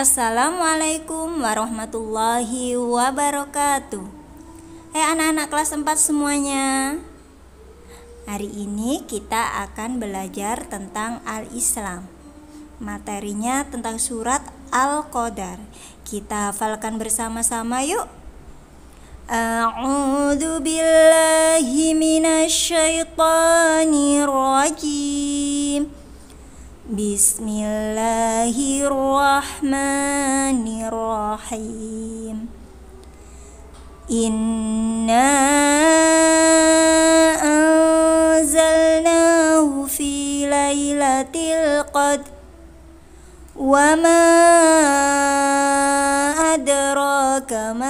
Assalamualaikum warahmatullahi wabarakatuh. Hai anak-anak kelas 4 semuanya. Hari ini kita akan belajar tentang Al-Islam. Materinya tentang surat Al-Qadar. Kita hafalkan bersama-sama yuk. A'udzu billahi minasyaitonir rajim بسم الله الرحمن الرحيم إنا أنزلناه في ليلة القدر وما أدراك ما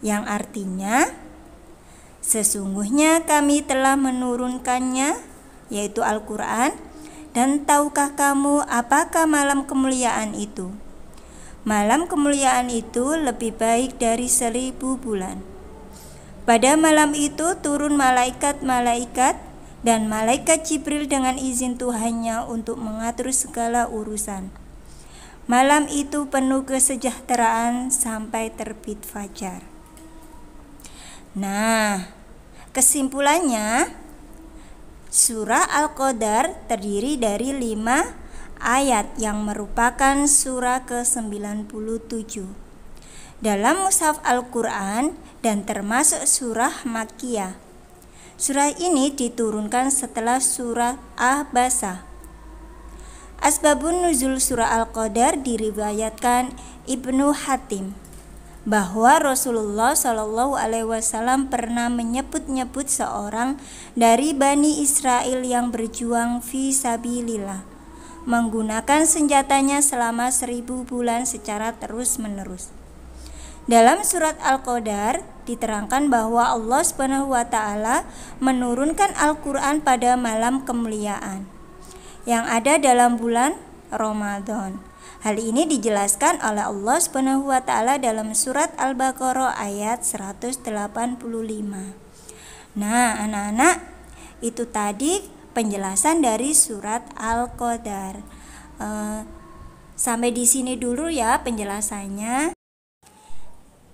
Yang artinya sesungguhnya kami telah menurunkannya yaitu Al-Qur'an dan tahukah kamu apakah malam kemuliaan itu? Malam kemuliaan itu lebih baik dari seribu bulan. Pada malam itu turun malaikat-malaikat dan malaikat Jibril dengan izin Tuhannya untuk mengatur segala urusan. Malam itu penuh kesejahteraan sampai terbit fajar Nah, kesimpulannya surah Al-Qadar terdiri dari lima ayat yang merupakan surah ke-97 dalam mushaf Al-Quran dan termasuk surah Makkiyah. Surah ini diturunkan setelah surah Ahbasa. Asbabun nuzul surah Al-Qadar diriwayatkan Ibnu Hatim bahwa Rasulullah Shallallahu Alaihi Wasallam pernah menyebut-nyebut seorang dari bani Israel yang berjuang visabilillah menggunakan senjatanya selama seribu bulan secara terus-menerus. Dalam surat Al-Qadar diterangkan bahwa Allah Subhanahu wa taala menurunkan Al-Qur'an pada malam kemuliaan yang ada dalam bulan Ramadan. Hal ini dijelaskan oleh Allah Subhanahu wa taala dalam surat Al-Baqarah ayat 185. Nah, anak-anak, itu tadi penjelasan dari surat Al-Qadar. Uh, sampai di sini dulu ya penjelasannya.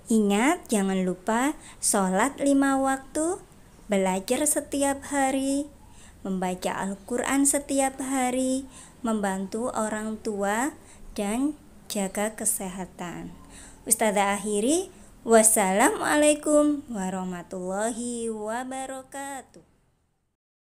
Ingat, jangan lupa sholat lima waktu, belajar setiap hari, membaca Al-Quran setiap hari, membantu orang tua, dan jaga kesehatan. Ustazah akhiri, wassalamualaikum warahmatullahi wabarakatuh.